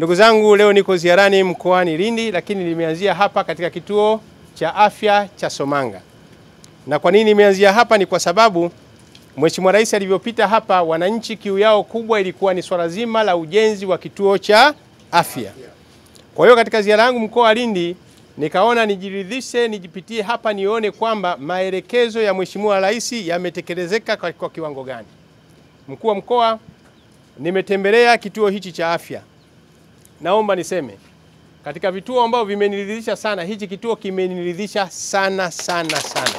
Ndugu zangu, leo niko ziarani mkoani Lindi, lakini nimeanzia hapa katika kituo cha afya cha Somanga. Na kwa nini nimeanzia hapa? Ni kwa sababu Mheshimiwa Rais alivyopita hapa, wananchi kiu yao kubwa ilikuwa ni swala zima la ujenzi wa kituo cha afya. Kwa hiyo katika ziara yangu mkoa wa Lindi nikaona nijiridhishe, nijipitie hapa nione kwamba maelekezo ya Mheshimiwa Rais yametekelezeka kwa, kwa kiwango gani. Mkuu wa mkoa, nimetembelea kituo hichi cha afya. Naomba niseme katika vituo ambavyo vimeniridhisha sana, hichi kituo kimeniridhisha sana sana sana.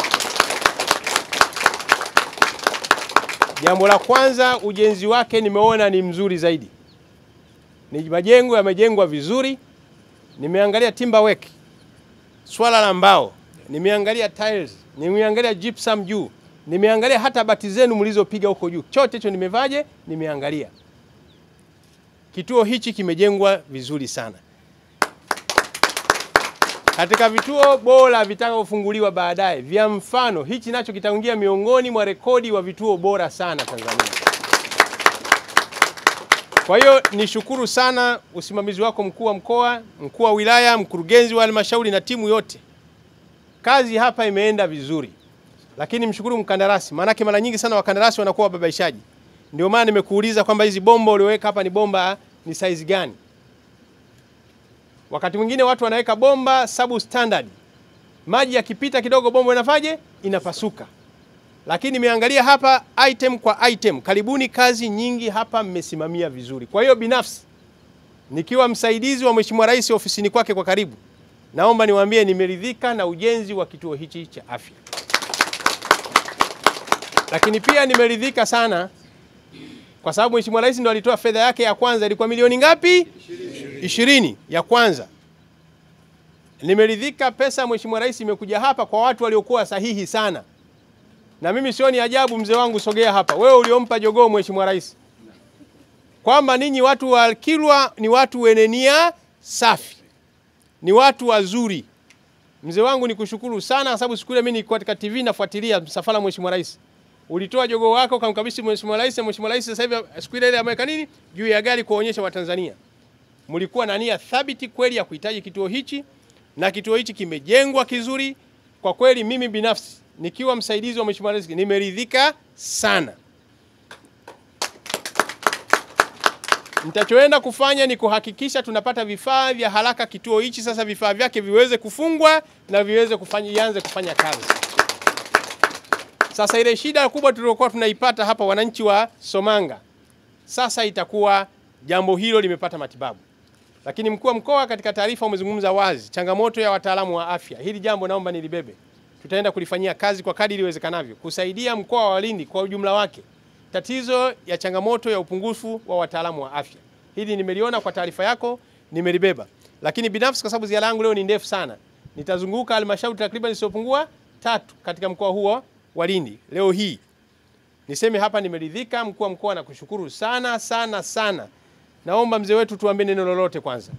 Jambo la kwanza, ujenzi wake nimeona ni mzuri zaidi, ni majengo yamejengwa vizuri. Nimeangalia timber work, swala la mbao, nimeangalia tiles, nimeangalia gypsum juu, nimeangalia hata bati zenu mlizopiga huko juu, chote hicho nimevaje, nimeangalia. Kituo hichi kimejengwa vizuri sana, katika vituo bora vitakavyofunguliwa baadaye vya mfano, hichi nacho kitaingia miongoni mwa rekodi wa vituo bora sana Tanzania. Kwa hiyo nishukuru sana usimamizi wako mkuu wa mkoa, mkuu wa wilaya, mkurugenzi wa halmashauri na timu yote. Kazi hapa imeenda vizuri, lakini mshukuru mkandarasi, maanake mara nyingi sana wakandarasi wanakuwa wababaishaji. Ndio maana nimekuuliza kwamba hizi bomba ulioweka hapa ni bomba ni size gani? Wakati mwingine watu wanaweka bomba substandard, maji yakipita kidogo bomba inafaje? Inapasuka. Lakini nimeangalia hapa item kwa item, karibuni kazi nyingi hapa mmesimamia vizuri. Kwa hiyo binafsi nikiwa msaidizi wa Mheshimiwa Rais ofisini kwake kwa karibu, naomba niwaambie nimeridhika na ujenzi wa kituo hichi cha afya, lakini pia nimeridhika sana kwa sababu Mheshimiwa Rais ndo alitoa fedha yake ya kwanza, ilikuwa milioni ngapi? Ishirini ya kwanza. Nimeridhika pesa Mheshimiwa Rais imekuja hapa kwa watu waliokuwa sahihi sana, na mimi sioni ajabu. Mzee wangu sogea hapa, wewe uliompa jogoo Mheshimiwa Rais, kwamba ninyi watu wa Kilwa ni watu wenye nia safi, ni watu wazuri. Mzee wangu nikushukuru sana, sababu siku ile mimi nilikuwa katika TV nafuatilia msafara Mheshimiwa Rais ulitoa jogoo wako ukamkabidhi Mheshimiwa Rais, Mheshimiwa Rais sasa hivi siku ile ile ameweka nini juu ya gari kuonyesha Watanzania mlikuwa na nia thabiti kweli ya kuhitaji kituo hichi, na kituo hichi kimejengwa kizuri. Kwa kweli mimi binafsi nikiwa msaidizi wa Mheshimiwa Rais nimeridhika sana. Nitachoenda kufanya ni kuhakikisha tunapata vifaa vya haraka kituo hichi sasa vifaa vyake viweze kufungwa na viweze kufanya ianze kufanya kazi. Sasa ile shida kubwa tuliyokuwa tunaipata hapa wananchi wa Somanga, sasa itakuwa jambo hilo limepata matibabu. Lakini mkuu wa mkoa katika taarifa umezungumza wazi changamoto ya wataalamu wa afya. Hili jambo naomba nilibebe, tutaenda kulifanyia kazi kwa kadiri iwezekanavyo kusaidia mkoa wa Lindi kwa ujumla wake, tatizo ya changamoto ya upungufu wa wataalamu wa afya. Hili nimeliona kwa taarifa yako, nimelibeba. Lakini binafsi, kwa sababu ziara yangu leo ni ndefu sana, nitazunguka halmashauri takriban isiyopungua tatu katika mkoa huo wa Lindi leo hii. Niseme hapa nimeridhika. Mkuu wa mkoa nakushukuru sana sana sana. Naomba mzee wetu tuambie neno lolote kwanza.